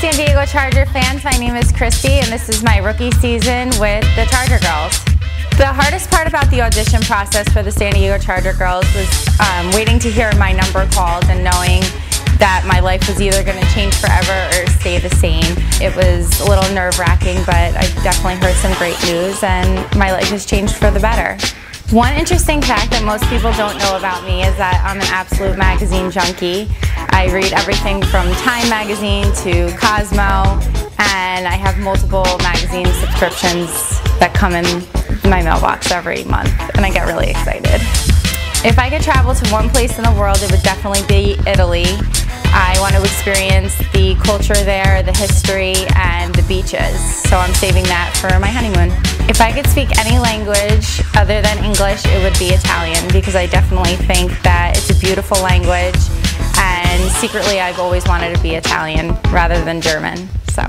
San Diego Charger fans, my name is Christie and this is my rookie season with the Charger Girls. The hardest part about the audition process for the San Diego Charger Girls was um, waiting to hear my number called and knowing that my life was either going to change forever or stay the same. It was a little nerve wracking, but I definitely heard some great news and my life has changed for the better. One interesting fact that most people don't know about me is that I'm an absolute magazine junkie. I read everything from Time magazine to Cosmo, and I have multiple magazine subscriptions that come in my mailbox every month, and I get really excited. If I could travel to one place in the world, it would definitely be Italy. I want to experience the culture there, the history, and the beaches. So I'm saving that for my honeymoon. If I could speak any language other than English, it would be Italian because I definitely think that it's a beautiful language secretly I've always wanted to be Italian rather than German. So.